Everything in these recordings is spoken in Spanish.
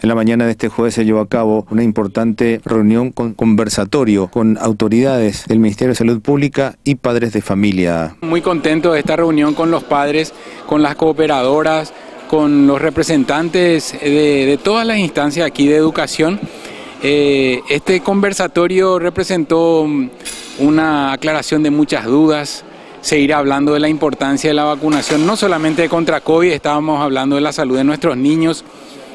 En la mañana de este jueves se llevó a cabo una importante reunión con conversatorio con autoridades del Ministerio de Salud Pública y padres de familia. Muy contento de esta reunión con los padres, con las cooperadoras, con los representantes de, todas las instancias aquí de educación. Eh, este conversatorio representó una aclaración de muchas dudas, seguir hablando de la importancia de la vacunación, no solamente contra COVID, estábamos hablando de la salud de nuestros niños,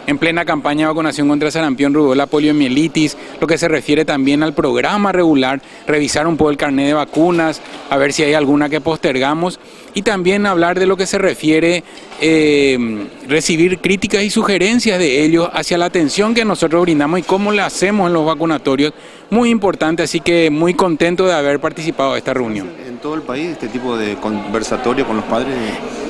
en plena campaña de vacunación contra sarampión, rubiola, poliomielitis, lo que se refiere también al programa regular, revisar un poco el carnet de vacunas, a ver si hay alguna que postergamos y también hablar de lo que se refiere eh, recibir críticas y sugerencias de ellos hacia la atención que nosotros brindamos y cómo le hacemos en los vacunatorios. Muy importante, así que muy contento de haber participado de esta reunión. ¿En todo el país este tipo de conversatorio con los padres?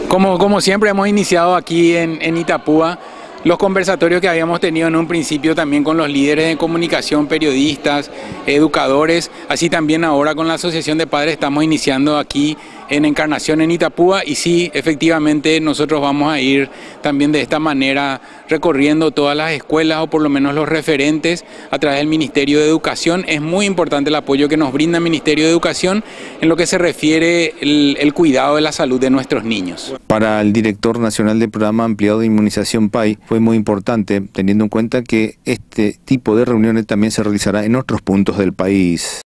Como, como siempre hemos iniciado aquí en, en Itapúa, los conversatorios que habíamos tenido en un principio también con los líderes de comunicación, periodistas, educadores, así también ahora con la Asociación de Padres estamos iniciando aquí en Encarnación en Itapúa y sí, efectivamente nosotros vamos a ir también de esta manera recorriendo todas las escuelas o por lo menos los referentes a través del Ministerio de Educación. Es muy importante el apoyo que nos brinda el Ministerio de Educación en lo que se refiere el, cuidado de la salud de nuestros niños. Para el director nacional del programa ampliado de inmunización PAI fue muy importante teniendo en cuenta que este tipo de reuniones también se realizará en otros puntos del país.